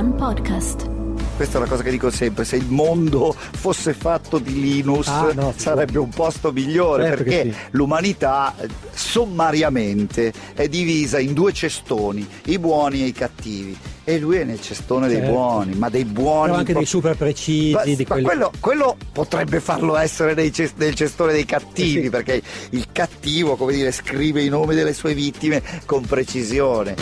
One Podcast. Questa è una cosa che dico sempre, se il mondo fosse fatto di Linus Ah, no, sarebbe un posto migliore Certo perché sì. l'umanità sommariamente è divisa in due cestoni, i buoni e i cattivi. E lui è nel cestone dei Certo. buoni, ma dei buoni. Però anche dei proprio- super precisi, Ma- di ma quelli... quello, quello potrebbe farlo essere ces- nel cestone dei cattivi, Eh sì. perché il cattivo, come dire, scrive i nomi delle sue vittime con precisione.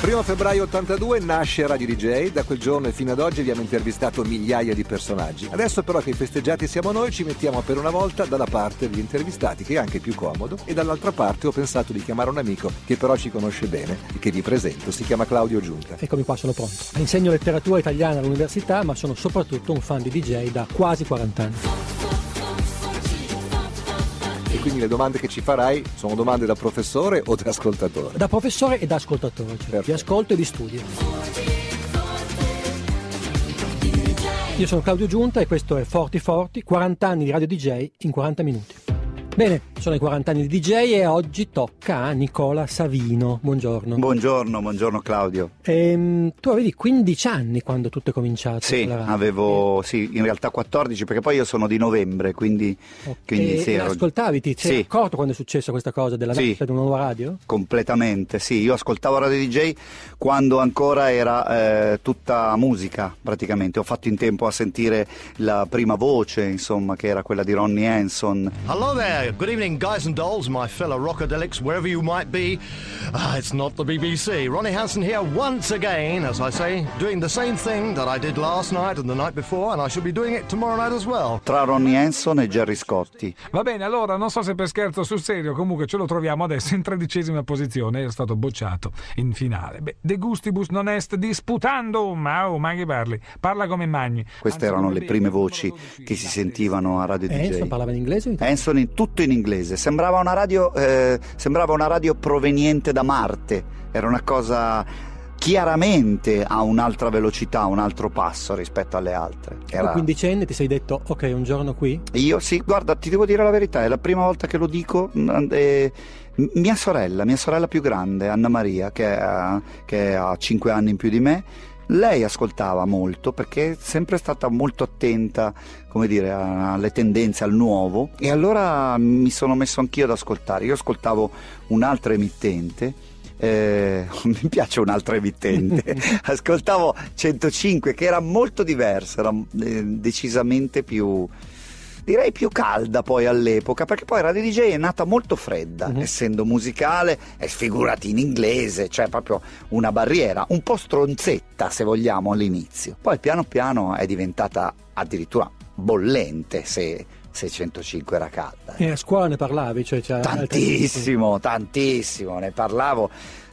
Primo febbraio 82 nasce Radio DJ, da quel giorno e fino ad oggi abbiamo intervistato migliaia di personaggi. Adesso però che i festeggiati siamo noi ci mettiamo per una volta dalla parte degli intervistati che è anche più comodo e dall'altra parte ho pensato di chiamare un amico che però ci conosce bene e che vi presento, si chiama Claudio Giunta. Eccomi qua, sono pronto. Insegno letteratura italiana all'università, ma sono soprattutto un fan di DJ da quasi 40 anni. E quindi le domande che ci farai sono domande da professore o da ascoltatore? Da professore e da ascoltatore, cioè Perfetto. vi ascolto e vi studio. Io sono Claudio Giunta e questo è Forti Forti, 40 anni di radio DJ in 40 minuti. Bene, sono i 40 anni di DJ e oggi tocca a Nicola Savino. Buongiorno. Buongiorno, buongiorno Claudio. Ehm, tu avevi 15 anni quando tutto è cominciato. Sì, avevo sì, in realtà 14 perché poi io sono di novembre, quindi, Ok. quindi e, sì, e ero ascoltavi, ti sei Sì. accorto quando è successa questa cosa della Sì. nascita di una nuova radio? completamente, sì, io ascoltavo Radio DJ quando ancora era eh, tutta musica praticamente, ho fatto in tempo a sentire la prima voce, insomma, che era quella di Ronnie Hanson. Hello there. Good evening, guys and dolls, my fellow rockadelics, wherever you might be. Ah, it's not the BBC. Ronnie Hansen here once again, as I say, doing the same thing that I did last night and the night before, and I shall be doing it tomorrow night as well. Tra Ronnie Hanson e Gerry Scotti. Va bene, allora non so se per scherzo o sul serio, comunque ce lo troviamo adesso in tredicesima posizione, è stato bocciato in finale. Beh, De Gustibus non est disputando, ma oh, Maghi parli, parla come Magni. Queste Anzi, erano le prime voci 12 che si sentivano a Radio DJ. Enzo parlava in inglese o in italiano? Hanson in tutto in inglese, sembrava una radio, eh, sembrava una radio proveniente da Marte, era una cosa chiaramente a un'altra velocità, un altro passo rispetto alle altre. Tu Era- quindicenne ti sei detto, ok, un giorno qui? Io sì, guarda, ti devo dire la verità, è la prima volta che lo dico. mm, eh, mia sorella, mia sorella più grande, Anna Maria, che, ha- che ha 5 anni in più di me, lei ascoltava molto perché è sempre stata molto attenta, come dire, alle tendenze, al nuovo. E allora mi sono messo anch'io ad ascoltare. Io ascoltavo un'altra emittente. eh, mi piace un'altra emittente ascoltavo 105 che era molto diversa era eh, decisamente più direi più calda poi all'epoca, perché poi Radio DJ è nata molto fredda, Mhm. essendo musicale, e figurati in inglese, cioè proprio una barriera, un po' stronzetta se vogliamo all'inizio. Poi piano piano è diventata addirittura bollente se, se 105 era calda. E a scuola ne parlavi? Cioè, altri- Tantissimo, tantissimo, ne parlavo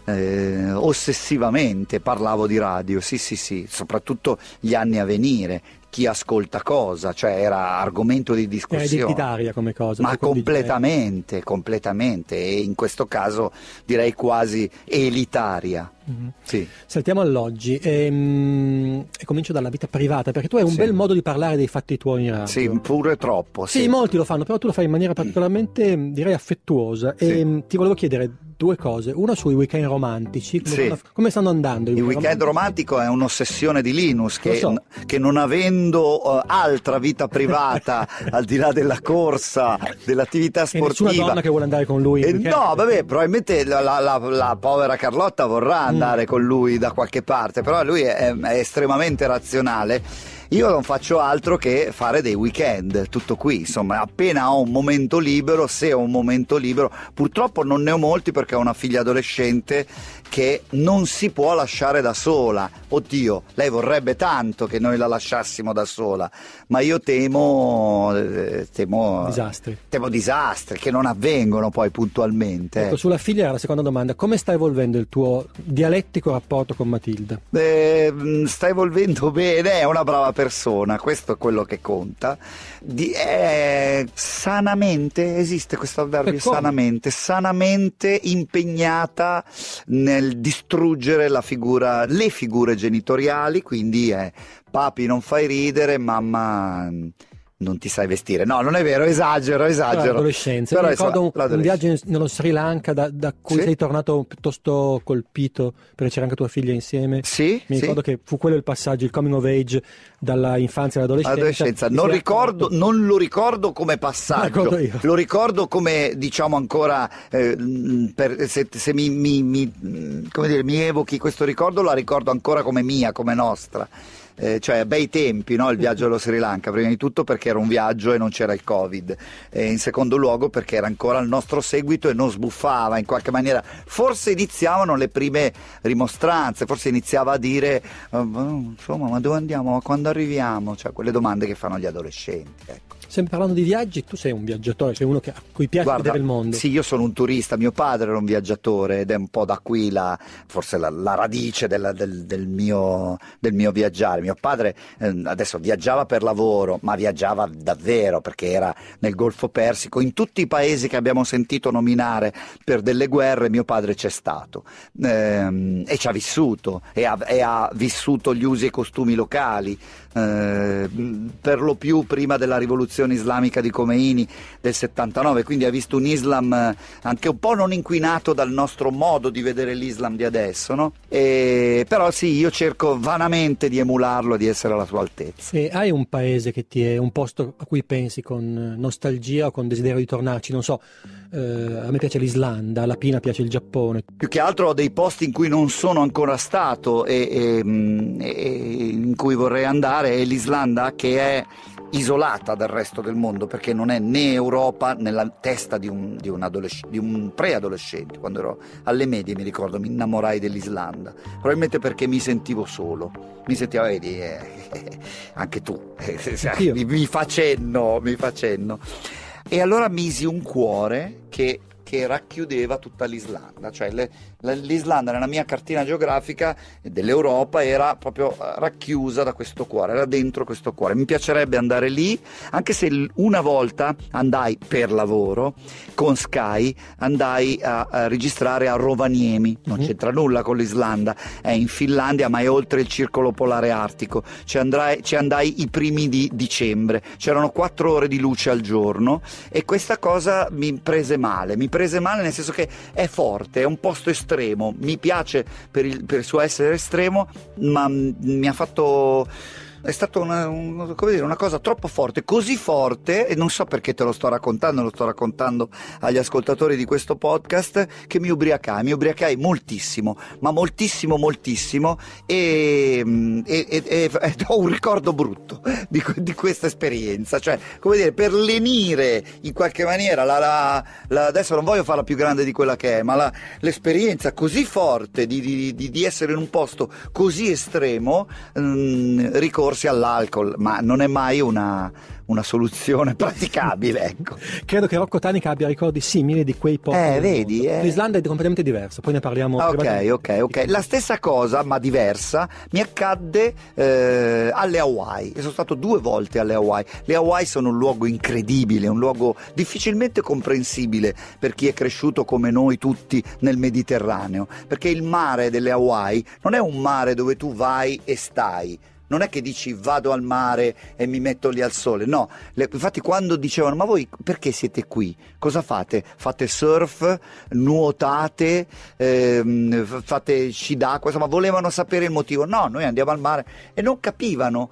eh, ossessivamente, parlavo di radio, sì sì sì, soprattutto gli anni a venire, chi ascolta cosa, cioè era argomento di Era discussione. identitaria come cosa. Ma cioè, completamente, completamente, e in questo caso direi quasi elitaria. Mhm. Sì. Saltiamo all'oggi ehm, e comincio dalla vita privata, perché tu hai un Sì. bel modo di parlare dei fatti tuoi in radio. Sì, pure troppo. Sì, Sì, molti lo fanno, però tu lo fai in maniera particolarmente, mh, direi, affettuosa. E mh, ti volevo chiedere due cose. Una sui weekend romantici. Come, stanno, come stanno andando? Il weekend romantico è un'ossessione di Linus che, so. che non avendo eh, altra vita privata al di là della corsa, dell'attività E nessuna sportiva. donna che vuole andare con lui. Eh, no, vabbè, probabilmente la, la- la- la povera Carlotta vorrà andare con lui da qualche parte, però lui è, è estremamente razionale. Io non faccio altro che fare dei weekend, tutto qui, insomma, appena ho un momento libero, se ho un momento libero, purtroppo non ne ho molti perché ho una figlia adolescente che non si può lasciare da sola. Oddio, lei vorrebbe tanto che noi la lasciassimo da sola, ma io temo, eh, temo Disastri. temo disastri che non avvengono poi puntualmente. Ecco, sulla figlia la seconda domanda. Come sta evolvendo il tuo dialettico rapporto con Matilda? Eh, mh, sta evolvendo bene, è una brava persona, questo è quello che conta. Di- è sanamente, esiste questo avverbio sanamente, sanamente impegnata nel distruggere la figura, le figure genitoriali, quindi è papi non fai ridere, mamma... non ti sai vestire. No, non è vero, esagero, esagero. L'adolescenza. Però, Mi ricordo un, un viaggio nello Sri Lanka da, da cui sì? sei tornato piuttosto colpito perché c'era anche tua figlia insieme. Sì. Mi ricordo sì. che fu quello il passaggio, il coming of age dalla infanzia all'adolescenza. Adolescenza. Non, ricordo, non, lo ricordo come passaggio, lo ricordo come diciamo ancora, eh, per, se, se mi, mi, mi, dire, mi evochi questo ricordo, la ricordo ancora come mia, come nostra eh, cioè bei tempi no? il viaggio allo Sri Lanka, prima di tutto perché era un viaggio e non c'era il Covid, e in secondo luogo perché era ancora il nostro seguito e non sbuffava in qualche maniera. Forse iniziavano le prime rimostranze, forse iniziava a dire oh, insomma ma dove andiamo, quando arriviamo, cioè quelle domande che fanno gli adolescenti. Ecco. Sempre parlando di viaggi, tu sei un viaggiatore, sei uno che, a cui piace Guarda, vedere il mondo. Sì, io sono un turista, mio padre era un viaggiatore ed è un po' da qui la, forse la, la radice della, del, del, mio, del, mio, viaggiare. Mio padre eh, adesso viaggiava per lavoro, ma viaggiava davvero perché era nel Golfo Persico, in tutti i paesi che abbiamo sentito nominare per delle guerre, mio padre c'è stato eh, e ci ha vissuto e ha, e ha vissuto gli usi e costumi locali eh, per lo più prima della rivoluzione islamica di Khomeini del 79, quindi ha visto un Islam eh, anche un po' non inquinato dal nostro modo di vedere l'Islam di adesso, no? e, però sì, io cerco vanamente di emularlo, di essere alla sua altezza. E hai un paese che ti è un posto a cui pensi con nostalgia o con desiderio di tornarci? Non so, eh, a me piace l'Islanda, alla Pina piace il Giappone. Più che altro ho dei posti in cui non sono ancora stato e, e, mm, e in cui vorrei andare è l'Islanda che è isolata dal resto del mondo perché non è né Europa nella testa di un, di un, adolesc- di un preadolescente. Quando ero alle medie mi ricordo mi innamorai dell'Islanda, probabilmente perché mi sentivo solo, mi sentivo, vedi, eh, eh, anche tu, eh, mi, mi, fa cenno, mi fa cenno. E allora misi un cuore che che racchiudeva tutta l'Islanda, cioè le, l'Islanda nella mia cartina geografica dell'Europa era proprio eh, racchiusa da questo cuore, era dentro questo cuore. Mi piacerebbe andare lì, anche se una volta andai per lavoro con Sky, andai a, a registrare a Rovaniemi, non mm-hmm. c'entra nulla con l'Islanda, è in Finlandia ma è oltre il circolo polare artico, ci andai, ci andai i primi di dicembre, c'erano quattro ore di luce al giorno e questa cosa mi prese male, mi prese male nel senso che è forte, è un posto estremo, mi piace per il, per il suo essere estremo, ma mi ha fatto è stata una, un, dire, una, cosa troppo forte, così forte, e non so perché te lo sto raccontando, lo sto raccontando agli ascoltatori di questo podcast, che mi ubriacai, mi ubriacai moltissimo, ma moltissimo, moltissimo, e, e, e, e ho un ricordo brutto di, di, questa esperienza, cioè, come dire, per lenire in qualche maniera, la, la, la, adesso non voglio farla più grande di quella che è, ma l'esperienza così forte di, di, di, essere in un posto così estremo, mh, mm, ricorso esporsi all'alcol, ma non è mai una, una soluzione praticabile. Ecco. Credo che Rocco Tanica abbia ricordi simili di quei posti. Eh, vedi? Eh. L'Islanda è completamente diversa, poi ne parliamo. Ah, ok, ok, ok. La stessa cosa, ma diversa, mi accadde eh, alle Hawaii. Io sono stato due volte alle Hawaii. Le Hawaii sono un luogo incredibile, un luogo difficilmente comprensibile per chi è cresciuto come noi tutti nel Mediterraneo, perché il mare delle Hawaii non è un mare dove tu vai e stai non è che dici vado al mare e mi metto lì al sole, no. Le, infatti quando dicevano ma voi perché siete qui? Cosa fate? Fate surf, nuotate, ehm, fate sci d'acqua, insomma volevano sapere il motivo. No, noi andiamo al mare e non capivano.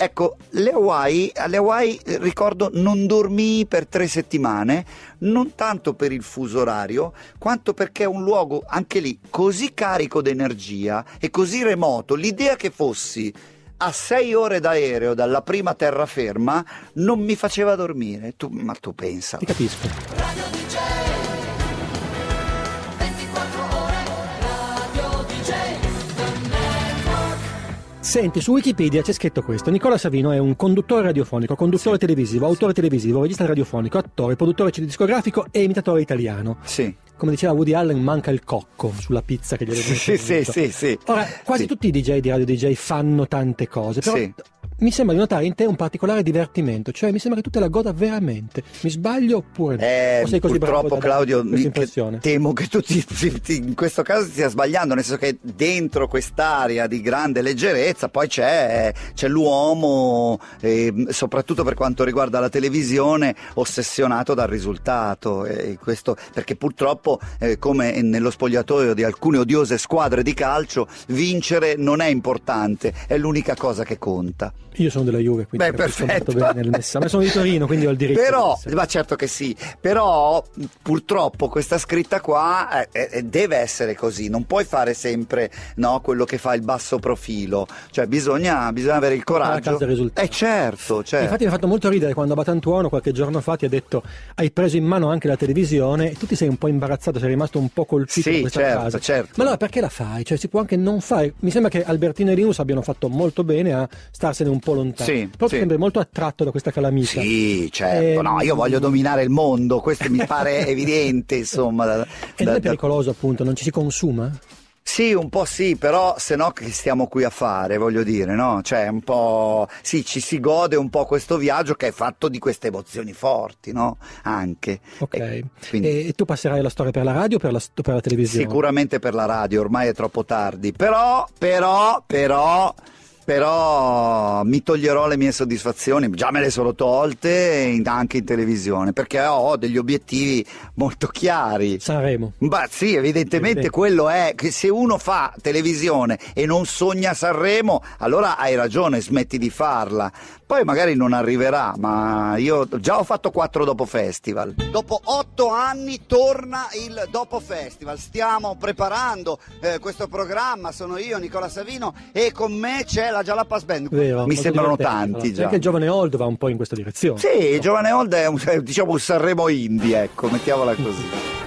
Ecco, le Hawaii, alle Hawaii ricordo non dormii per tre settimane, non tanto per il fuso orario, quanto perché è un luogo anche lì così carico di energia e così remoto. L'idea che fossi a sei ore d'aereo dalla prima terraferma non mi faceva dormire. Tu, ma tu pensa. Ti capisco. Senti, su Wikipedia c'è scritto questo. Nicola Savino è un conduttore radiofonico, conduttore sì. televisivo, autore televisivo, regista radiofonico, attore, produttore discografico e imitatore italiano. Sì. Come diceva Woody Allen, manca il cocco sulla pizza che gli aveva sì, sì, sì, sì. Ora, quasi sì. tutti i DJ di Radio DJ fanno tante cose, però sì mi sembra di notare in te un particolare divertimento, cioè mi sembra che tu te la goda veramente. Mi sbaglio oppure no? Eh, o sei così purtroppo Claudio mi- che- impressione? temo che tu ti- ti- ti- in questo caso ti stia sbagliando nel senso che dentro quest'area di grande leggerezza poi c'è, c'è l'uomo eh, soprattutto per quanto riguarda la televisione ossessionato dal risultato e questo perché purtroppo eh, come nello spogliatoio di alcune odiose squadre di calcio vincere non è importante è l'unica cosa che conta Io sono della Juve, quindi Beh, perfetto. bene il messaggio. Ma sono di Torino, quindi ho il diritto. Però, ma certo che sì, però purtroppo questa scritta qua eh, eh, deve essere così, non puoi fare sempre no, quello che fa il basso profilo, cioè bisogna, bisogna avere il coraggio. Eh certo, certo. Infatti mi ha fatto molto ridere quando Batantuono qualche giorno fa ti ha detto hai preso in mano anche la televisione e tu ti sei un po' imbarazzato, sei rimasto un po' colpito Sì, questa certo, frase. certo. Ma allora perché la fai? Cioè si può anche non fare. Mi sembra che Albertino e Linus abbiano fatto molto bene a starsene un po' lontano. Sì, Però sì. sembri molto attratto da questa calamita. Sì, certo, Ehm, no, io voglio dominare il mondo, questo mi pare evidente, insomma. da- E da- è pericoloso appunto, non ci si consuma? Sì, un po' sì, però se no che stiamo qui a fare, voglio dire, no? Cioè, un po'... Sì, ci si gode un po' questo viaggio che è fatto di queste emozioni forti, no? Anche. Ok. E quindi- E, tu passerai la storia per la radio o per la, o per la televisione? Sicuramente per la radio, ormai è troppo tardi, però, però, però, però mi toglierò le mie soddisfazioni, già me le sono tolte in- anche in televisione, perché ho degli obiettivi molto chiari. Sanremo. Beh sì, evidentemente Evidente. quello è che se uno fa televisione e non sogna Sanremo, allora hai ragione, smetti di farla. Poi magari non arriverà, ma io già ho fatto quattro dopo festival. Dopo otto anni torna il dopo festival. Stiamo preparando eh, questo programma, sono io, Nicola Savino, e con me c'è la Jalapas Band. Vero, Mi sembrano tanti già. Anche il giovane Old va un po' in questa direzione. Sì, il Giovane Old è un, diciamo un Sanremo indie, ecco, mettiamola così.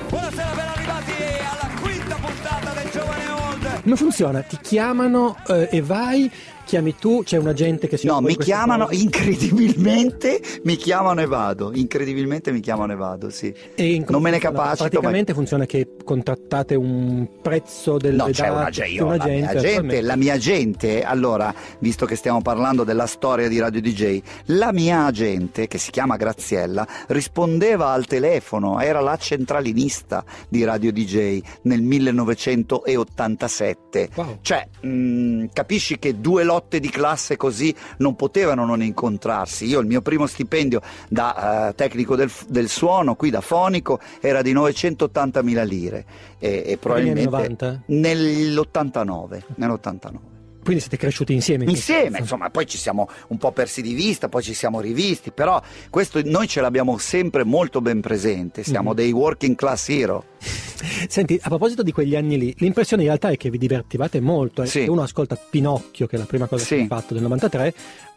Buonasera, ben arrivati alla quinta puntata del Giovane Old. Come funziona? Ti chiamano eh, e vai, chiami tu, c'è un agente che si No, mi chiamano cose? incredibilmente, mi chiamano e vado. Incredibilmente mi chiamano e vado, sì. E in- non me ne capacito. Praticamente funziona che contrattate un prezzo del Ma... No, c'è una, io, un la, mia gente, la mia gente, allora, visto che stiamo parlando della storia di Radio DJ, la mia agente, che si chiama Graziella, rispondeva al telefono, era la centralinista di Radio DJ nel 1987. Wow. Cioè, mh, capisci che due lotte di classe così non potevano non incontrarsi. Io il mio primo stipendio da eh, tecnico del, del suono, qui da fonico, era di 980.000 lire. E, e probabilmente anni 90? nell'89. nell'89. Quindi siete cresciuti insieme. in Insieme, insomma, poi ci siamo un po' persi di vista, poi ci siamo rivisti, però questo noi ce l'abbiamo sempre molto ben presente, siamo Mhm. dei working class hero. Senti, a proposito di quegli anni lì, l'impressione in realtà è che vi divertivate molto. eh. Sì. Se uno ascolta Pinocchio, che è la prima cosa Sì. che hai fatto del 93,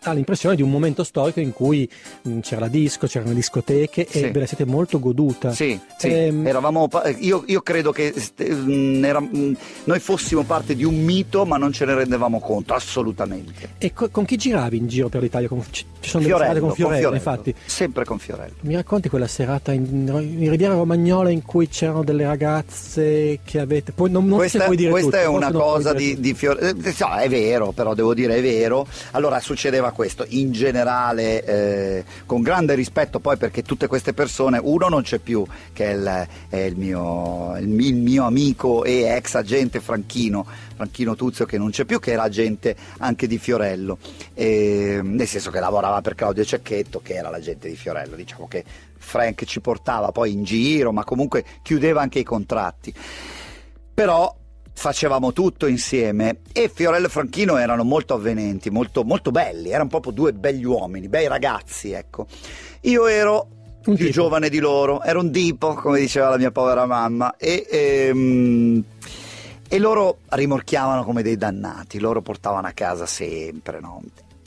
ha l'impressione di un momento storico in cui mh, c'era la disco, c'erano le discoteche Sì. e ve la siete molto goduta. Sì, sì. Ehm, Eravamo, io, io credo che mh, era- mh, noi fossimo parte di un mito, ma non ce ne rendevamo conto, assolutamente. E co- con chi giravi in giro per l'Italia? Con- ci sono delle serate Fiorello, con Fiorello, con Fiorello, infatti. Sempre con Fiorello. Mi racconti quella serata in, in Riviera Romagnola in cui c'erano delle ragazze che avete. Poi non, non questa se puoi dire questa tutto, è una cosa di, di Fior- eh, no, è vero, però devo dire è vero. Allora succedeva questo, in generale, eh, con grande rispetto poi perché tutte queste persone, uno non c'è più, che è il, è il mio, il mi- il mio amico e ex agente Franchino, Franchino Tuzio che non c'è più, che era agente anche di Fiorello, E, nel senso che lavorava per Claudio Cecchetto, che era l'agente di Fiorello, diciamo che Frank ci portava poi in giro, ma comunque chiudeva anche i contratti però facevamo tutto insieme e Fiorello e Franchino erano molto avvenenti, molto, molto belli, erano proprio due begli uomini, bei ragazzi, ecco. Io ero Un più tipo. giovane di loro, ero un tipo, come diceva la mia povera mamma, e, ehm, e loro rimorchiavano come dei dannati, loro portavano a casa sempre, no?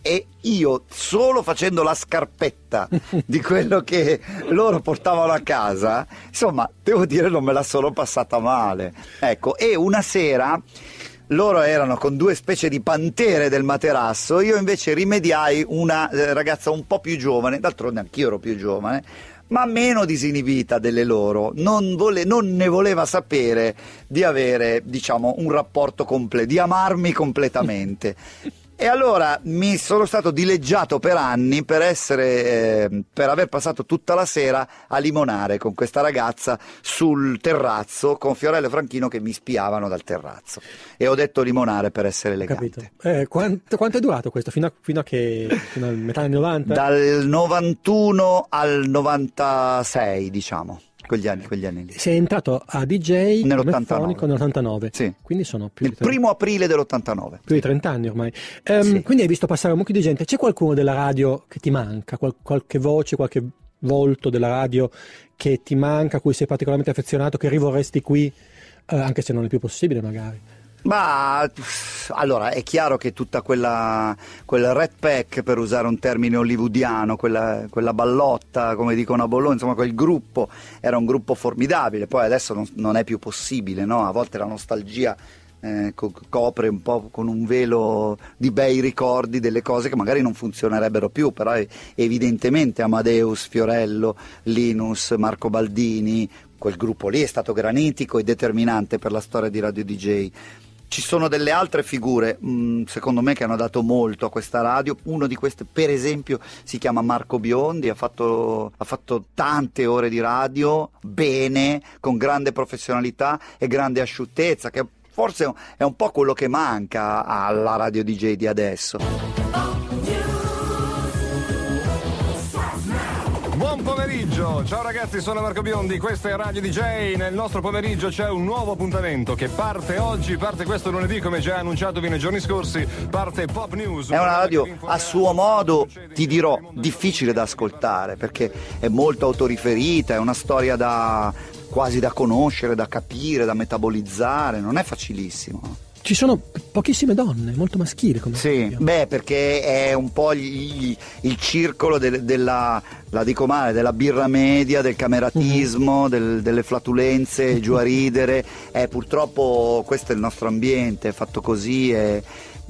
E io solo facendo la scarpetta di quello che loro portavano a casa, insomma, devo dire non me la sono passata male. Ecco, e una sera loro erano con due specie di pantere del materasso, io invece rimediai una eh, ragazza un po' più giovane, d'altronde anch'io ero più giovane, ma meno disinibita delle loro, non, vole- non ne voleva sapere di avere, diciamo, un rapporto completo, di amarmi completamente. E allora mi sono stato dileggiato per anni per, essere, eh, per aver passato tutta la sera a limonare con questa ragazza sul terrazzo con Fiorello e Franchino che mi spiavano dal terrazzo. E ho detto limonare per essere elegante. Capito. Eh, quanto, quanto è durato questo? Fino a, fino a che? Fino a metà anni 90? Dal 91 al 96, diciamo. Quegli anni, quegli anni lì. Sei entrato a DJ come Nell'89. fonico nell'89. Sì. Quindi sono più Il di, tre- primo aprile dell'89. più di 30 anni ormai. Ehm, Sì. Quindi hai visto passare un mucchio di gente. C'è qualcuno della radio che ti manca? Qual- qualche voce, qualche volto della radio che ti manca, a cui sei particolarmente affezionato, che rivorresti qui, eh, anche se non è più possibile magari? Ma allora è chiaro che tutta quella quel red pack, per usare un termine hollywoodiano, quella, quella ballotta, come dicono a Bologna, insomma quel gruppo era un gruppo formidabile, poi adesso non, non è più possibile, no? A volte la nostalgia eh, co- copre un po' con un velo di bei ricordi delle cose che magari non funzionerebbero più, però evidentemente Amadeus, Fiorello, Linus, Marco Baldini, quel gruppo lì è stato granitico e determinante per la storia di Radio DJ. Ci sono delle altre figure, mh, secondo me, che hanno dato molto a questa radio. Uno di queste, per esempio, si chiama Marco Biondi, ha fatto, ha fatto tante ore di radio, bene, con grande professionalità e grande asciuttezza, che forse è un po' quello che manca alla radio DJ di adesso. Pomeriggio, ciao ragazzi, sono Marco Biondi, questa è Radio DJ. Nel nostro pomeriggio c'è un nuovo appuntamento che parte oggi, parte questo lunedì come già annunciato nei giorni scorsi, parte Pop News. È una radio a suo modo, ti dirò, difficile da ascoltare perché è molto autoriferita, è una storia da quasi da conoscere, da capire, da metabolizzare, non è facilissimo. Ci sono pochissime donne, molto maschili come Sì, radio. beh, perché è un po' gli- il circolo del- della, la dico male, della birra media, del cameratismo, del- delle flatulenze, giù a ridere. Eh, purtroppo questo è il nostro ambiente, è fatto così e,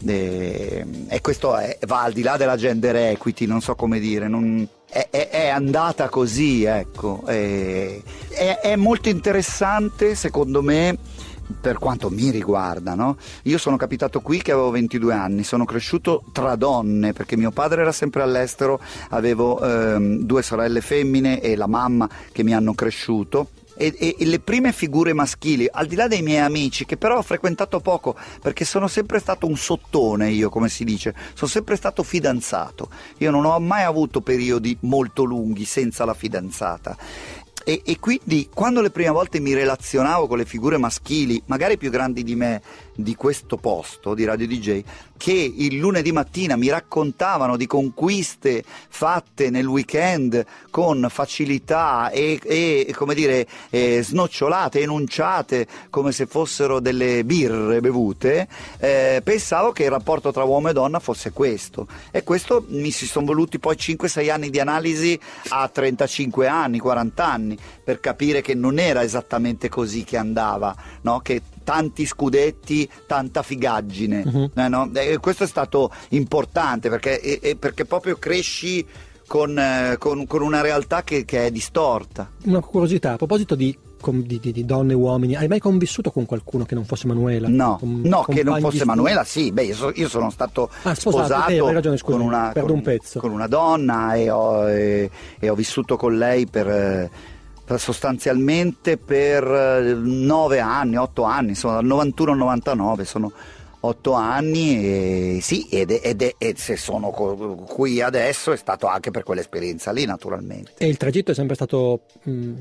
e- e questo è- va al di là della gender equity, non so come dire. non- è, è- è andata così, ecco. È molto interessante, secondo me, per quanto mi riguarda, no? Io sono capitato qui che avevo 22 anni, sono cresciuto tra donne perché mio padre era sempre all'estero, avevo ehm, due sorelle femmine e la mamma che mi hanno cresciuto. E, e- e le prime figure maschili, al di là dei miei amici, che però ho frequentato poco, perché sono sempre stato un sottone, io come si dice, sono sempre stato fidanzato. Io non ho mai avuto periodi molto lunghi senza la fidanzata. E, e quindi quando le prime volte mi relazionavo con le figure maschili, magari più grandi di me, di questo posto di Radio DJ, che il lunedì mattina mi raccontavano di conquiste fatte nel weekend con facilità e, e, come dire, eh, snocciolate, enunciate come se fossero delle birre bevute, eh, pensavo che il rapporto tra uomo e donna fosse questo. E questo mi si sono voluti poi 5-6 anni di analisi a 35 anni, 40 anni, per capire che non era esattamente così che andava, no? che tanti scudetti, tanta figaggine. Mhm. eh, no? Questo è stato importante perché, e- e perché proprio cresci con, eh, con- con una realtà che, che è distorta. Una curiosità, a proposito di, di- di- di donne e uomini, hai mai convissuto con qualcuno che non fosse Manuela? No, Con- no, che non fosse Manuela, sì, beh, io, so- io sono stato Ah, sposato, hai ragione, scusa, con, una, un pezzo. con una donna e ho, e- e ho vissuto con lei per, eh, per sostanzialmente per eh, nove anni, otto anni, insomma dal 91 al 99 sono otto anni e sì, ed, ed è- e se sono qui adesso è stato anche per quell'esperienza lì naturalmente. E il tragitto è sempre stato mh,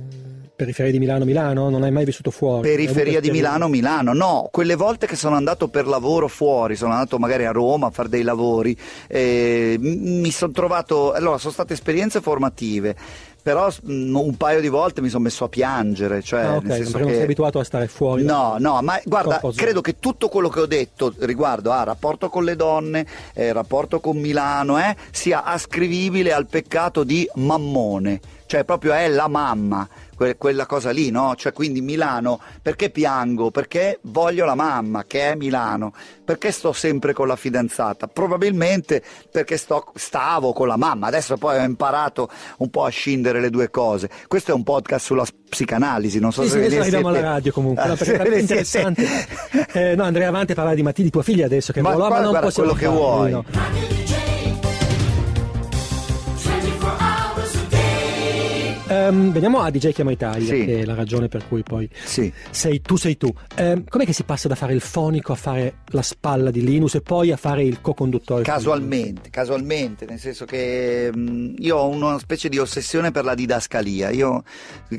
periferia di Milano-Milano? Non hai mai vissuto fuori? Periferia di esperienze? Milano, Milano, no, quelle volte che sono andato per lavoro fuori, sono andato magari a Roma a fare dei lavori, eh, mi sono trovato, allora sono state esperienze formative, però mh, un paio di volte mi sono messo a piangere, cioè Ah, ok, nel senso perché non che- sei abituato a stare fuori. No, no, ma guarda, credo che tutto quello che ho detto riguardo a rapporto con le donne, eh, rapporto con Milano, eh, sia ascrivibile al peccato di Mammone, cioè proprio è la mamma, que- quella cosa lì, no? Cioè quindi Milano, perché piango? Perché voglio la mamma, che è Milano, perché sto sempre con la fidanzata? Probabilmente perché sto, stavo con la mamma, adesso poi ho imparato un po' a scindere le due cose. Questo è un podcast sulla psicanalisi, non so Sì, se sì, ve adesso ne siete- alla radio comunque, no, Ah, perché se è interessante. siete- Eh, no, andrei avanti a parlare di Matti, di tua figlia adesso, che Ma volò, guarda, non quello che vuoi. no. Ehm, veniamo a DJ Chiama Italia, Sì. che è la ragione per cui poi Sì. sei tu, sei tu. Ehm, com'è che si passa da fare il fonico a fare la spalla di Linus e poi a fare il co-conduttore? Casualmente, casualmente, nel senso che mh, io ho una specie di ossessione per la didascalia. Io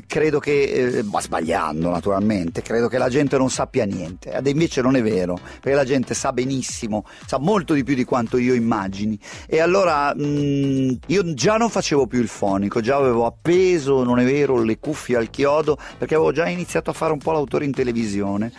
credo che, eh, sbagliando naturalmente, credo che la gente non sappia niente. Ed invece non è vero, perché la gente sa benissimo, sa molto di più di quanto io immagini. E allora mh, io già non facevo più il fonico, già avevo appeso, non è vero, le cuffie al chiodo, perché avevo già iniziato a fare un po' l'autore in televisione.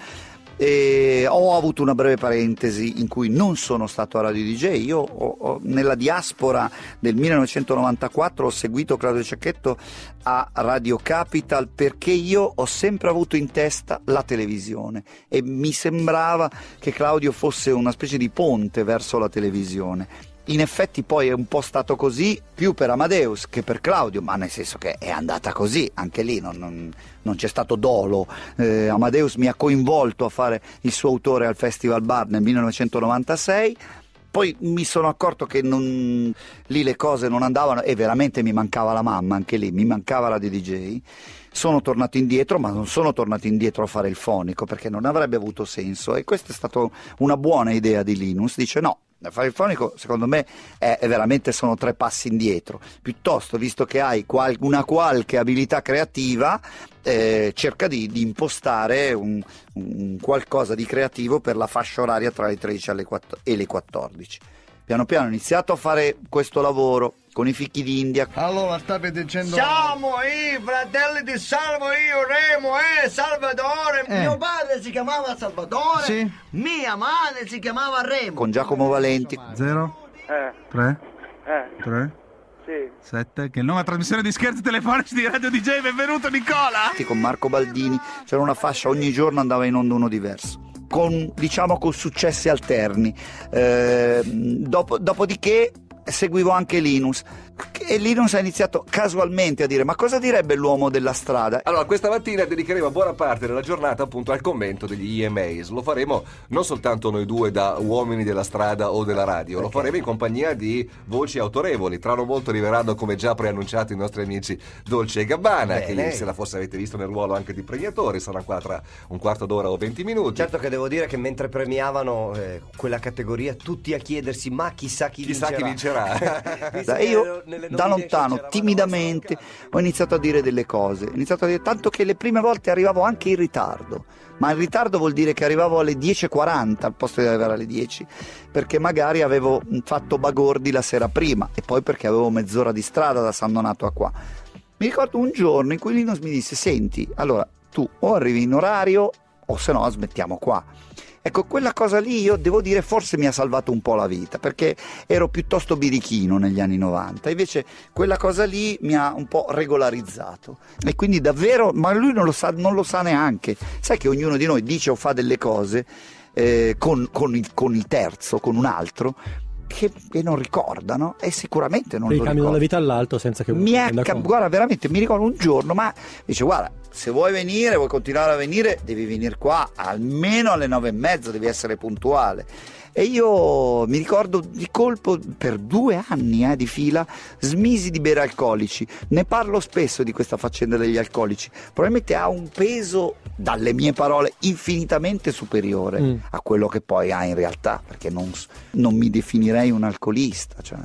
E ho avuto una breve parentesi in cui non sono stato a Radio DJ. Io ho- ho- nella diaspora del 1994 ho seguito Claudio Cecchetto a Radio Capital perché io ho sempre avuto in testa la televisione e mi sembrava che Claudio fosse una specie di ponte verso la televisione. In effetti poi è un po' stato così più per Amadeus che per Claudio, ma nel senso che è andata così, anche lì non, non- non c'è stato dolo. Eh, Amadeus mi ha coinvolto a fare il suo autore al Festival Bar nel 1996. Poi mi sono accorto che non- lì le cose non andavano e veramente mi mancava la mamma, anche lì mi mancava la DJ. Sono tornato indietro, ma non sono tornato indietro a fare il fonico perché non avrebbe avuto senso. E questa è stata una buona idea di Linus. Dice: no, fare il fonico secondo me è, è veramente sono tre passi indietro. Piuttosto, visto che hai qual- una qualche abilità creativa, eh, cerca di, di impostare un, un qualcosa di creativo per la fascia oraria tra le 13 e le quatt- e le 14. Piano piano ho iniziato a fare questo lavoro con i fichi d'India. Allora, state dicendo... Siamo i fratelli di Salvo, io Remo e Salvatore. Eh. Mio padre si chiamava Salvatore. Sì. Mia madre si chiamava Remo. con Giacomo Valenti. 0, Eh, 3, eh, 3, sì. 7, che nuova trasmissione di scherzi telefonici di Radio DJ, benvenuto Nicola! con Marco Baldini, c'era una fascia, ogni giorno andava in onda uno diverso. Con, diciamo, con successi alterni. Eh, dopo- dopodiché seguivo anche Linus. E Linus ha iniziato casualmente a dire: Ma cosa direbbe l'uomo della strada? Allora, questa mattina dedicheremo buona parte della giornata appunto al commento degli EMAs. Lo faremo non soltanto noi due da uomini della strada o della radio, lo faremo in compagnia di voci autorevoli. Tra non molto arriveranno, come già preannunciato, i nostri amici Dolce e Gabbana, che ieri sera forse avete visto nel ruolo anche di premiatori, saranno qua tra un quarto d'ora o 20 minuti. Certo che devo dire che mentre premiavano eh, quella categoria, tutti a chiedersi: ma chissà chi Chissà chi vincerà. vincerà. Visto Dai, che io nelle da lontano, timidamente, ho iniziato a dire delle cose. Ho iniziato a dire tanto che le prime volte arrivavo anche in ritardo. Ma il ritardo vuol dire che arrivavo alle 10.40 al posto di arrivare alle 10, perché magari avevo fatto bagordi la sera prima e poi perché avevo mezz'ora di strada da San Donato a qua. Mi ricordo un giorno in cui Linus mi disse: Senti, allora tu o arrivi in orario o se no smettiamo qua. Ecco, quella cosa lì io devo dire forse mi ha salvato un po' la vita perché ero piuttosto birichino negli anni 90, invece quella cosa lì mi ha un po' regolarizzato. E quindi davvero, ma lui non lo sa, non lo sa neanche, sai che ognuno di noi dice o fa delle cose eh, con, con il, con il terzo, con un altro, che, che non ricordano e sicuramente non Che lo cambiano da vita all'altra senza che Mi è guarda, veramente mi ricordo un giorno, ma dice: Guarda, se vuoi venire, vuoi continuare a venire, devi venire qua almeno alle nove e mezza, devi essere puntuale. E io mi ricordo di colpo per due anni eh, di fila smisi di bere alcolici. Ne parlo spesso di questa faccenda degli alcolici. Probabilmente ha un peso, dalle mie parole, infinitamente superiore Mm. a quello che poi ha in realtà, perché non, non mi definirei un alcolista. Cioè,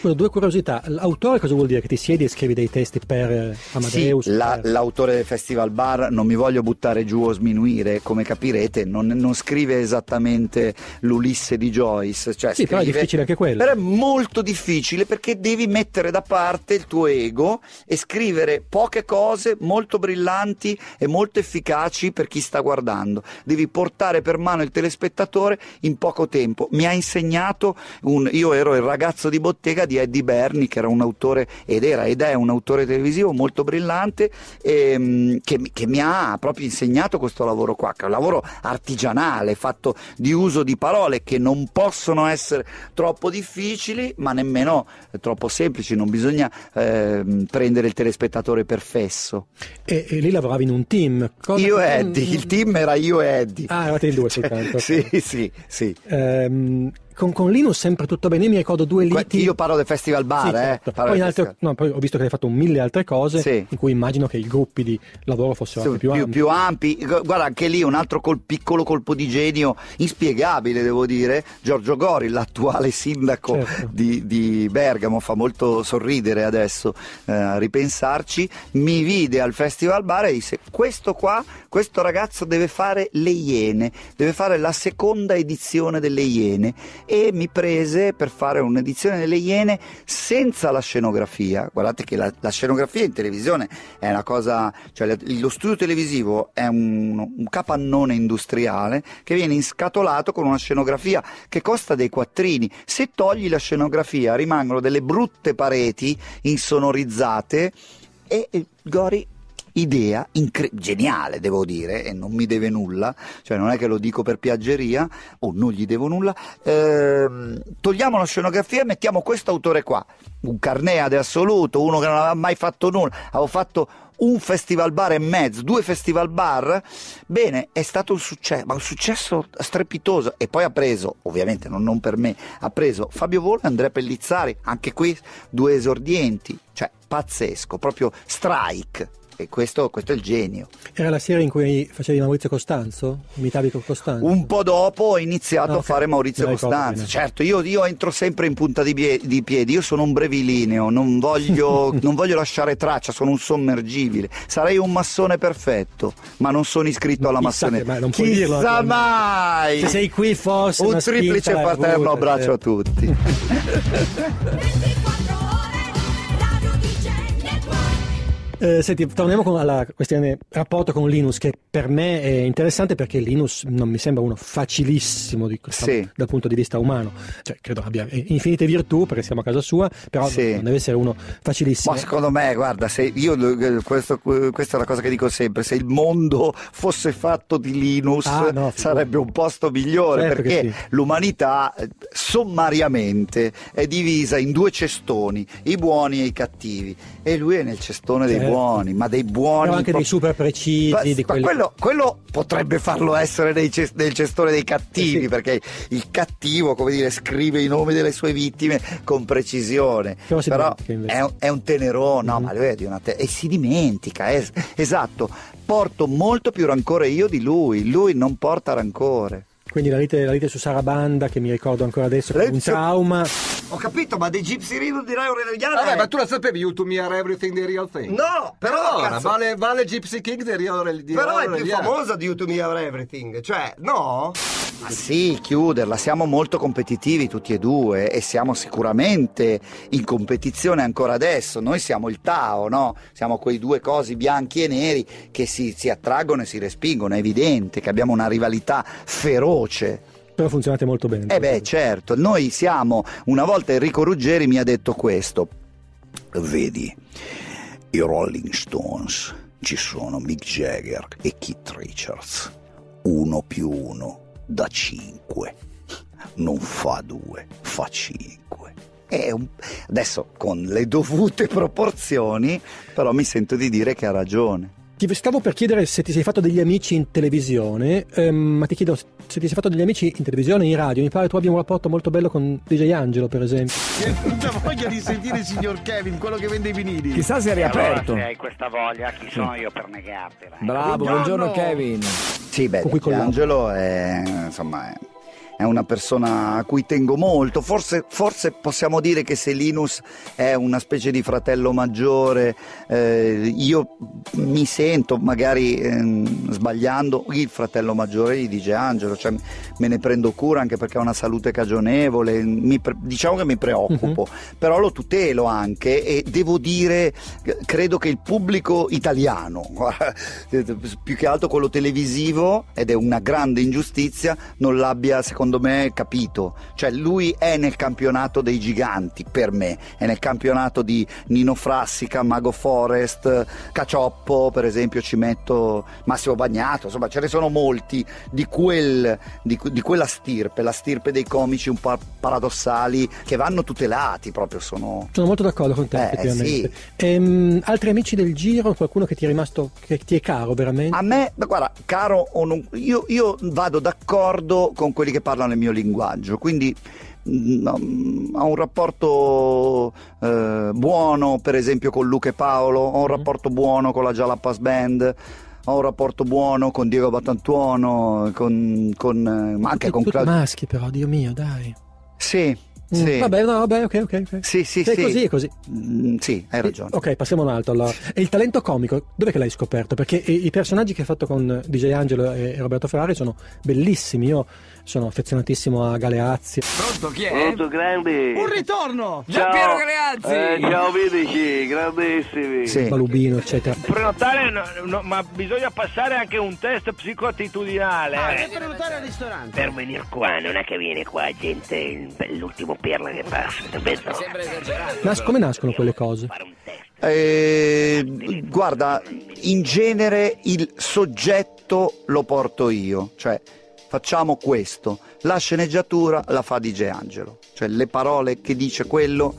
Scusa, due curiosità. L'autore cosa vuol dire? Che ti siedi e scrivi dei testi per eh, Amadeus? Sì, la- per- l'autore del Festival Bar, non mi voglio buttare giù o sminuire, come capirete, non, non scrive esattamente l'Ulisse l'Ulisse di Joyce. Cioè Sì, però è scrive- difficile anche quello. Però è molto difficile perché devi mettere da parte il tuo ego e scrivere poche cose molto brillanti e molto efficaci per chi sta guardando. Devi portare per mano il telespettatore in poco tempo. Mi ha insegnato un, io ero il ragazzo di bottega di Eddie Berni, che era un autore ed era ed è un autore televisivo molto brillante, ehm, che, che mi ha proprio insegnato questo lavoro qua, che è un lavoro artigianale, fatto di uso di parole che non possono essere troppo difficili, ma nemmeno troppo semplici. Non bisogna ehm, prendere il telespettatore per fesso. E, e lì lavoravi in un team. Cosa- Io e Eddie, il team era io e Eddie. Ah, eravate in due soltanto. sì, sì, sì. Ehm, con, con Linus sempre tutto bene. Io mi ricordo due liti. Io parlo del Festival Bar, Sì, eh. certo. Parlo Poi, altre- no, poi ho visto che hai fatto mille altre cose Sì. in cui immagino che i gruppi di lavoro fossero Sì, anche più, più, ampi. più ampi. Gu- Guarda, anche lì un altro col- piccolo colpo di genio inspiegabile, devo dire. Giorgio Gori, l'attuale sindaco Certo. di, di Bergamo, fa molto sorridere adesso eh, ripensarci. Mi vide al Festival Bar e disse: Questo qua, questo ragazzo deve fare le Iene, deve fare la seconda edizione delle Iene. E mi prese per fare un'edizione delle Iene senza la scenografia. Guardate che la, la scenografia in televisione è una cosa, cioè lo studio televisivo è un, un capannone industriale che viene inscatolato con una scenografia che costa dei quattrini. Se togli la scenografia rimangono delle brutte pareti insonorizzate e Gori idea incre- geniale devo dire e non mi deve nulla cioè non è che lo dico per piaggeria o non gli devo nulla ehm, togliamo la scenografia e mettiamo questo autore qua un carneade assoluto uno che non aveva mai fatto nulla avevo fatto un festival bar e mezzo, due festival bar, bene, è stato un successo, ma un successo strepitoso. E poi ha preso, ovviamente non, non per me, ha preso Fabio Volo e Andrea Pellizzari, anche qui due esordienti, cioè pazzesco, proprio strike. E questo, questo è il genio. Era la serie in cui facevi Maurizio Costanzo? Imitavi con Costanzo? Un po' dopo ho iniziato Ah, a fare Maurizio Costanzo. Certo, io, io entro sempre in punta di, pie- di piedi, io sono un brevilineo, non voglio, non voglio lasciare traccia, sono un sommergibile. Sarei un massone perfetto, ma non sono iscritto alla massoneria. che mai, non puoi dirlo, Chissà naturalmente. mai! Se sei qui forse un triplice avuta, abbraccio a certo. tutti. Eh, senti, torniamo con alla questione rapporto con Linus, che per me è interessante perché Linus non mi sembra uno facilissimo di- Sì. dal punto di vista umano. Cioè, credo abbia infinite virtù perché siamo a casa sua, però Sì. non deve essere uno facilissimo. Ma secondo me, guarda, se io questo- questa è la cosa che dico sempre: se il mondo fosse fatto di Linus, Ah, no, sarebbe un posto migliore Certo perché sì. l'umanità sommariamente è divisa in due cestoni, i buoni e i cattivi. E lui è nel cestone dei Certo. Buoni, ma dei buoni. Però anche pro- dei super precisi, Ma- di ma quelli... quello, quello potrebbe farlo essere nei ces- nel cestone dei cattivi, Eh sì. perché il cattivo, come dire, scrive i nomi delle sue vittime con precisione. Però Però è un, è un tenerone, no, Mhm. ma lui è di una te- e si dimentica, es- esatto. Porto molto più rancore io di lui, lui non porta rancore. Quindi la lite, la lite su Sarabanda, che mi ricordo ancora adesso, come un trauma. Ho capito, ma dei Gypsy Riddle di Rai Aureliano Vabbè, è- ma tu la sapevi, You to Me Are Everything the Real Thing? No, però, Allora, cazzo, vale, vale Gypsy King di Real di Però è più famosa di You to Me Are Everything. Cioè, no? Ma sì, chiuderla, siamo molto competitivi tutti e due e siamo sicuramente in competizione ancora adesso. Noi siamo il Tao, no? Siamo quei due cosi bianchi e neri che si, si attraggono e si respingono. È evidente che abbiamo una rivalità feroce. Però funzionate molto bene. Eh beh, certo, noi siamo. Una volta Enrico Ruggeri mi ha detto questo. Vedi, i Rolling Stones ci sono Mick Jagger e Keith Richards. Uno più uno da cinque. Non fa due, fa cinque. È un- Adesso con le dovute proporzioni, però mi sento di dire che ha ragione. Ti stavo per chiedere se ti sei fatto degli amici in televisione, ehm, ma ti chiedo se ti sei fatto degli amici in televisione e in radio. Mi pare tu abbia un rapporto molto bello con DJ Angelo, per esempio. Tutta voglia di sentire il signor Kevin, quello che vende i vinili. Chissà se è Allora, riaperto. se hai questa voglia, chi sono io per negartela? Bravo, buongiorno Kevin. Sì, beh, collabora. Angelo è, insomma, è, è una persona a cui tengo molto. Forse, forse possiamo dire che se Linus è una specie di fratello maggiore, eh, io mi sento, magari ehm, sbagliando, il fratello maggiore di DJ Angelo, cioè me ne prendo cura anche perché ha una salute cagionevole, mi diciamo che mi preoccupo, però lo tutelo anche e devo dire, credo che il pubblico italiano, più che altro quello televisivo, ed è una grande ingiustizia, non l'abbia secondo me capito. Cioè lui è nel campionato dei giganti per me, è nel campionato di Nino Frassica, Mago Forest, Cacioppo per esempio ci metto Massimo Bagnato, insomma ce ne sono molti di, quel, di, di quella stirpe, la stirpe dei comici un po' paradossali che vanno tutelati proprio, sono... Sono molto d'accordo con te, Eh, sì. Ehm, altri amici del giro, qualcuno che ti è rimasto, che ti è caro veramente? A me, guarda, caro o non, io, io vado d'accordo con quelli che parlano il mio linguaggio, quindi mm, ho un rapporto eh, buono, per esempio, con Luca e Paolo, ho un rapporto buono con la Jalapas Band. Ho un rapporto buono con Diego Battantuono, con, con, eh, ma anche Tutti- con tutti Claudio. maschi però, Dio mio, dai. Sì, Mm, sì. Vabbè, no, vabbè, ok, ok. Sì, sì, Se è sì. così, è così. Mm, sì, hai ragione. Ok, passiamo a un altro. Allora. E il talento comico, dov'è che l'hai scoperto? Perché i, i personaggi che hai fatto con DJ Angelo e, e Roberto Ferrari sono bellissimi. Io sono affezionatissimo a Galeazzi. Pronto, chi è? Pronto, grandi. Un ritorno! Ciao. Giampiero Galeazzi! Eh, ciao, medici, grandissimi. Balubino, eccetera. Prenotare, no, no, ma bisogna passare anche un test psicoattitudinale. Ah, eh. prenotare al ristorante. Per venire qua non è che viene qua gente, l'ultimo perla che passa, capito? Sembra esagerato. Nas- come nascono quelle cose? Eh, guarda, in genere il soggetto lo porto io, cioè facciamo questo, la sceneggiatura la fa DJ Angelo, cioè le parole che dice quello,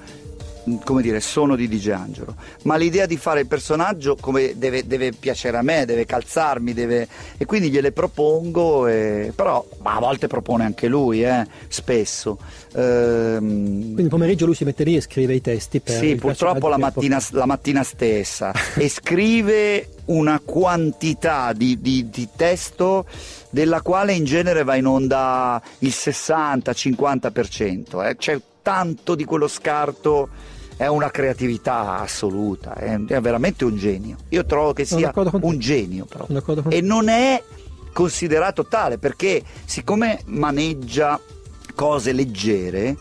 come dire, sono di DJ Angelo, ma l'idea di fare il personaggio come deve, deve piacere a me, deve calzarmi, deve... e quindi gliele propongo, e- però a volte propone anche lui, eh, spesso. Ehm, Quindi il pomeriggio lui si mette lì e scrive i testi per sì, purtroppo la mattina, la mattina stessa e scrive una quantità di, di- di testo della quale in genere va in onda il 60-50%. eh. C'è tanto di quello scarto, è una creatività assoluta, è, è veramente un genio. Io trovo che sia un genio proprio. E non è considerato tale perché siccome maneggia cose leggere,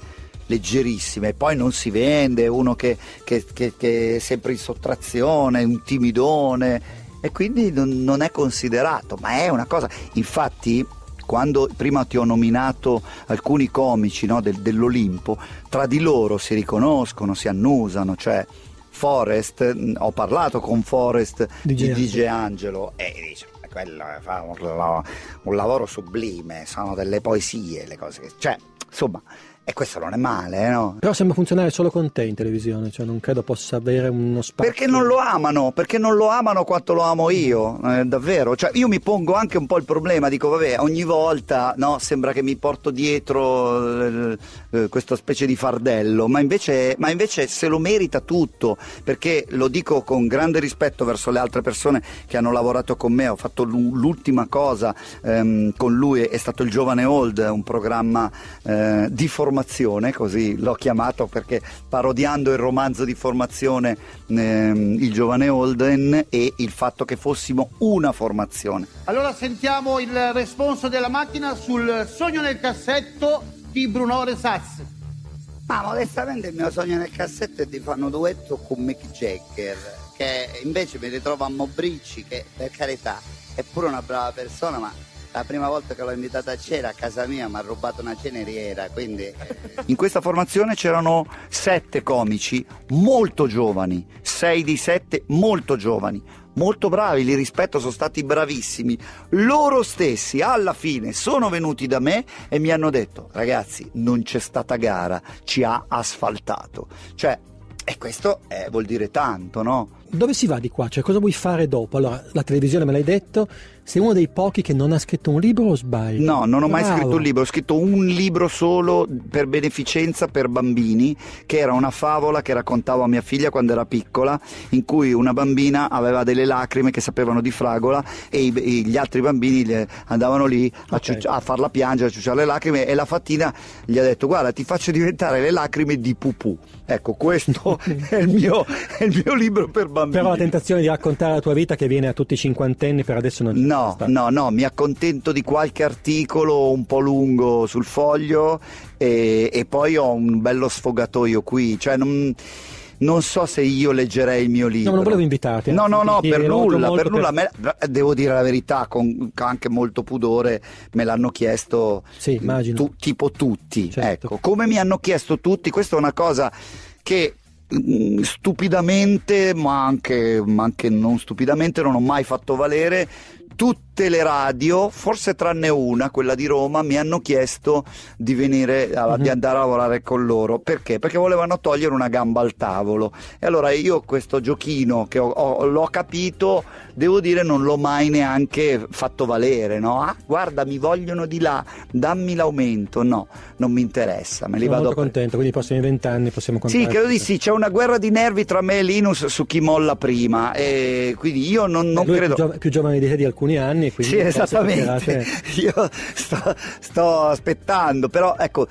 leggerissime, e poi non si vende, è uno che, che- che- che è sempre in sottrazione, un timidone, e quindi non, non è considerato, ma è una cosa. Infatti, quando prima ti ho nominato alcuni comici no, del- dell'Olimpo, tra di loro si riconoscono, si annusano, cioè Forest, mh, ho parlato con Forest DJ di Angelo. DJ Angelo e dice "Ma quello fa un, un lavoro sublime, sono delle poesie, le cose che... Cioè, insomma, e questo non è male, eh, no? Però sembra funzionare solo con te in televisione, cioè non credo possa avere uno spazio. Perché non lo amano, perché non lo amano quanto lo amo io, eh, davvero. Cioè, io mi pongo anche un po' il problema, dico, vabbè, ogni volta no, sembra che mi porto dietro eh, eh, questa specie di fardello, ma invece, ma invece se lo merita tutto, perché lo dico con grande rispetto verso le altre persone che hanno lavorato con me, ho fatto l'u- l'ultima cosa ehm, con lui, è stato il Giovane Old, un programma eh, di formazione, così l'ho chiamato perché parodiando il romanzo di formazione ehm, il Giovane Holden e il fatto che fossimo una formazione. Allora sentiamo il responso della macchina sul sogno nel cassetto di Brunore Sazzi. Ma modestamente il mio sogno nel cassetto è di fare un duetto con Mick Jagger, che invece mi ritrovo a Mobricci, che per carità è pure una brava persona, ma la prima volta che l'ho invitata a cena a casa mia mi ha rubato una ceneriera, quindi... In questa formazione c'erano sette comici molto giovani, sei di sette molto giovani, molto bravi, li rispetto, sono stati bravissimi. Loro stessi alla fine sono venuti da me e mi hanno detto ragazzi non c'è stata gara, ci ha asfaltato. Cioè, e questo eh, vuol dire tanto, no? Dove si va di qua? Cioè cosa vuoi fare dopo? Allora, la televisione me l'hai detto, sei uno dei pochi che non ha scritto un libro o sbaglio? No, non ho mai Bravo. scritto un libro, ho scritto un libro solo per beneficenza per bambini, che era una favola che raccontavo a mia figlia quando era piccola, in cui una bambina aveva delle lacrime che sapevano di fragola e i- gli altri bambini andavano lì a, Ok. ciucci- a farla piangere, a ciucciare le lacrime e la fattina gli ha detto guarda ti faccio diventare le lacrime di pupù. Ecco, questo è il mio, è il mio libro per bambini. Però la tentazione di raccontare la tua vita che viene a tutti i cinquantenni per adesso non c'è No, stata. no, no, mi accontento di qualche articolo un po' lungo sul foglio e, e poi ho un bello sfogatoio qui, cioè non, non so se io leggerei il mio libro. No, non volevo invitarti. No, no, no, per nulla, per nulla. Me- devo dire la verità, con anche molto pudore, me l'hanno chiesto Sì, immagino. tu- tipo tutti. Certo. Ecco, come mi hanno chiesto tutti, questa è una cosa che mm, stupidamente, ma anche, ma anche non stupidamente, non ho mai fatto valere. Tutte le radio, forse tranne una, quella di Roma, mi hanno chiesto di venire a- Mhm. di andare a lavorare con loro. Perché? Perché volevano togliere una gamba al tavolo. E allora io questo giochino che ho- ho- l'ho capito, devo dire non l'ho mai neanche fatto valere, no? Ah, guarda, mi vogliono di là, dammi l'aumento. No, non mi interessa, me li Sono vado molto contento, quindi i prossimi vent'anni possiamo contare. sì, credo di sì, c'è una guerra di nervi tra me e Linus su chi molla prima, e quindi io non, non credo... più giovane di te di alcuni anni, quindi Sì, esattamente. Io sto, sto aspettando, però ecco,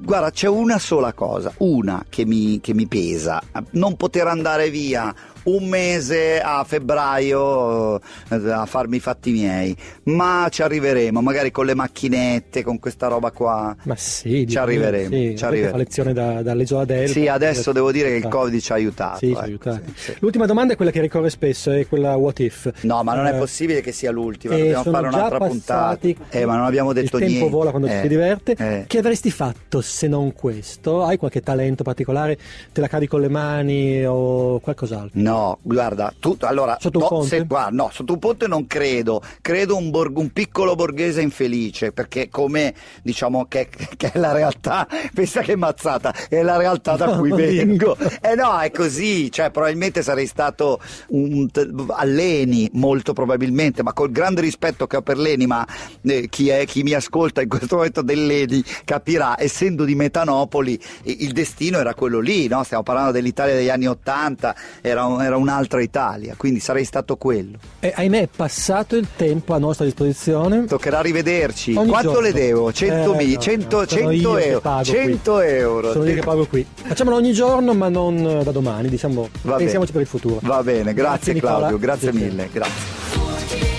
guarda, c'è una sola cosa, una che mi, che mi pesa, non poter andare via un mese a febbraio eh, a farmi i fatti miei, ma ci arriveremo, magari con le macchinette, con questa roba qua. Ma sì, Ci arriveremo, Sì, ci arriveremo. lezione da- dall'isola d'Elba. Sì, adesso devo dire che il. Covid ci ha aiutato. Sì, ci ha ecco, aiutato. sì. L'ultima domanda è quella che ricorre spesso, è quella what if. No, ma non è Eh, possibile che sia l'ultima, e dobbiamo fare un'altra puntata. Eh, ma non abbiamo detto Il tempo niente. vola quando ci Eh, si diverte. eh. Che avresti fatto se non questo? Hai qualche talento particolare? Te la cavi con le mani o qualcos'altro? No, guarda, tu, allora, Sotto un no, ponte? se- guarda, no, sotto un ponte non credo, credo un, borg- un piccolo borghese infelice, perché come diciamo che, che è la realtà, pensa che mazzata, è la realtà da No, cui vengo. Eh no, è così, cioè probabilmente sarei stato un t- all'Eni, molto probabilmente, ma col grande rispetto che ho per l'Eni, ma eh, chi, è, chi mi ascolta in questo momento dell'Eni capirà, essendo di Metanopoli, il destino era quello lì, no? stiamo parlando dell'Italia degli anni Ottanta, era, un- era un'altra Italia, quindi sarei stato quello. E ahimè è passato il tempo a nostra disposizione. Toccherà rivederci. Ogni Quanto giorno. le devo? 100, Eh, mi- no, 100 no, sono 100 io che euro. pago qui. 100 euro. Sono io che pago qui. Facciamolo ogni giorno, ma non eh, da domani, diciamo. Va pensiamoci bene. per il futuro. Va bene, grazie, Nicola. Claudio, grazie Piacere. mille, grazie.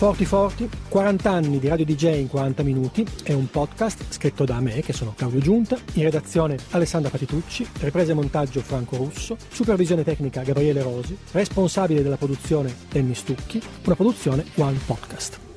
Forti Forti, 40 anni di radio DJ in 40 minuti, è un podcast scritto da me, che sono Claudio Giunta, in redazione Alessandra Patitucci, ripresa e montaggio Franco Russo, supervisione tecnica Gabriele Rosi, responsabile della produzione Dennis Stucchi, una produzione One Podcast.